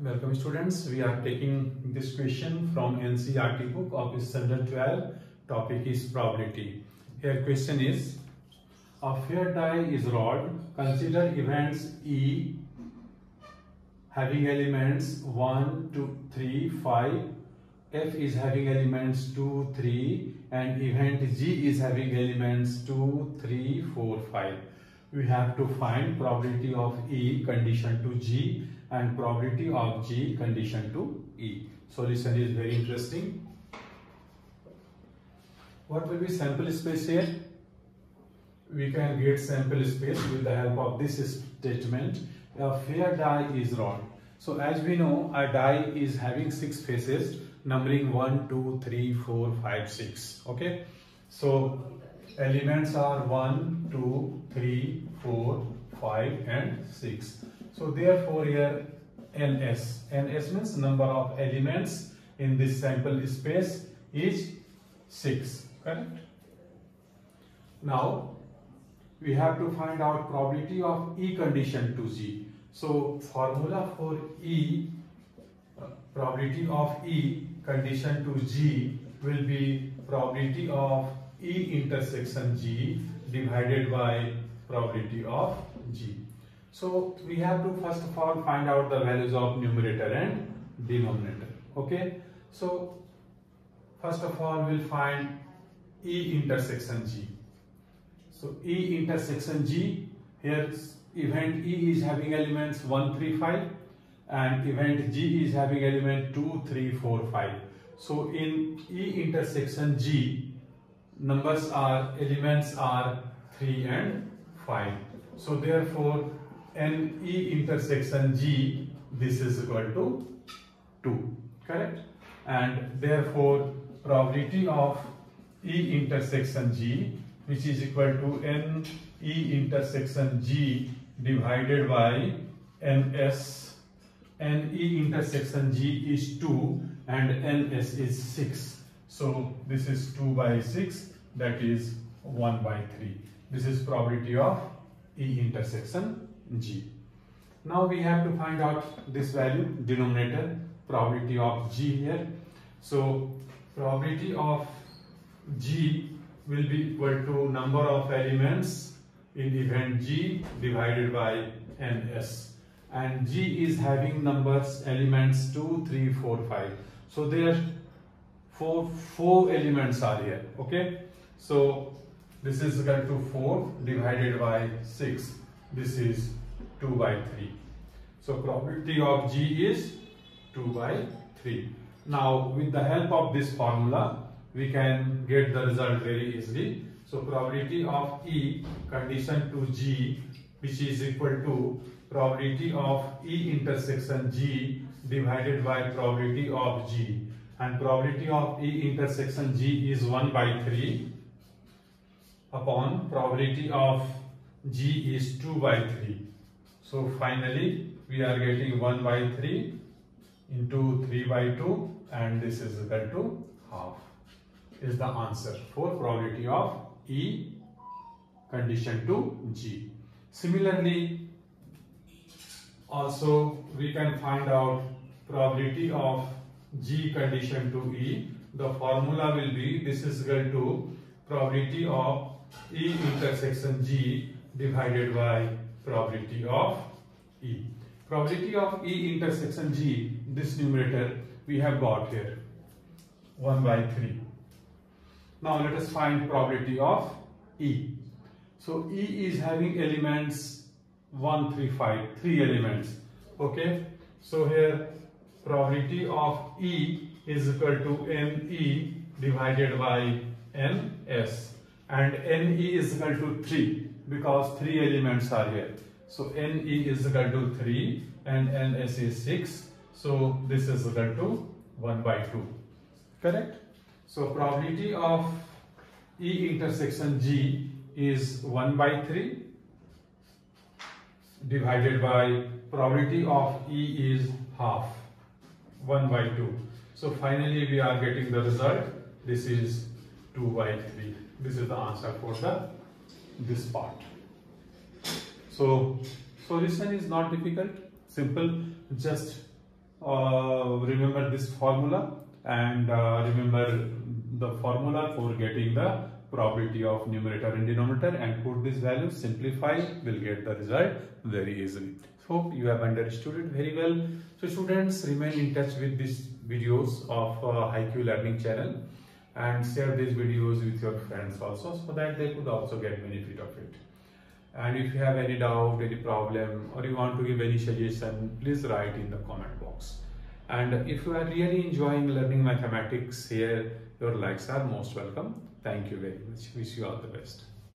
Welcome students. We are taking this question from NCERT book of standard 12. Topic is probability. Here question is a fair die is rolled. Consider events E having elements 1, 2, 3, 5. F is having elements 2, 3 and event G is having elements 2, 3, 4, 5. We have to find probability of E condition to G and probability of G condition to E. Solution is very interesting. What will be sample space here? We can get sample space with the help of this statement. A fair die is rolled. So as we know, a die is having six faces, numbering 1, 2, 3, 4, 5, 6. Okay. So elements are 1, 2, 3, 4, 5 and 6. So therefore here ns, ns means number of elements in this sample space is 6, correct? Now we have to find out probability of E condition to G. So formula for E, uh, probability of E condition to G will be probability of E intersection G divided by probability of G. So we have to first of all find out the values of numerator and denominator. Okay. So first of all we'll find E intersection G. So E intersection G here event E is having elements 1, 3, 5 and event G is having element 2, 3, 4, 5. So in E intersection G numbers are elements are 3 and 5. So therefore and E intersection G, this is equal to 2, correct? And therefore, probability of E intersection G, which is equal to N E intersection G divided by NS. N E intersection G is 2 and NS is 6. So this is 2 by 6, that is 1 by 3. This is probability of E intersection G. Now we have to find out this value, denominator, probability of G here. So probability of G will be equal to number of elements in event G divided by NS. And G is having numbers, elements 2, 3, 4, 5. So there are four, four elements are here, okay? So this is equal to 4 divided by 6 this is 2 by 3. So probability of G is 2 by 3. Now with the help of this formula, we can get the result very easily. So probability of E condition to G which is equal to probability of E intersection G divided by probability of G and probability of E intersection G is 1 by 3 upon probability of G is 2 by 3. So finally we are getting 1 by 3 into 3 by 2 and this is equal to half is the answer for probability of E condition to G. Similarly also we can find out probability of G condition to E. The formula will be this is equal to probability of E intersection G divided by probability of E. Probability of E intersection G, this numerator we have got here, 1 by 3. Now let us find probability of E. So E is having elements 1, 3, 5, 3 elements. Okay. So here probability of E is equal to NE divided by NS and NE is equal to 3 because three elements are here. So Ne is equal to 3 and Ns is 6. So this is equal to 1 by 2. Correct? So probability of E intersection G is 1 by 3 divided by probability of E is half 1 by 2. So finally we are getting the result. This is 2 by 3. This is the answer for the this part. So solution is not difficult, simple, just uh, remember this formula and uh, remember the formula for getting the probability of numerator and denominator and put this value simplify will get the result very easily. Hope you have understood it very well. So students remain in touch with these videos of uh, Hi-Q learning channel and share these videos with your friends also so that they could also get benefit of it. And if you have any doubt any problem or you want to give any suggestion please write in the comment box. And if you are really enjoying learning mathematics here your likes are most welcome. Thank you very much. Wish you all the best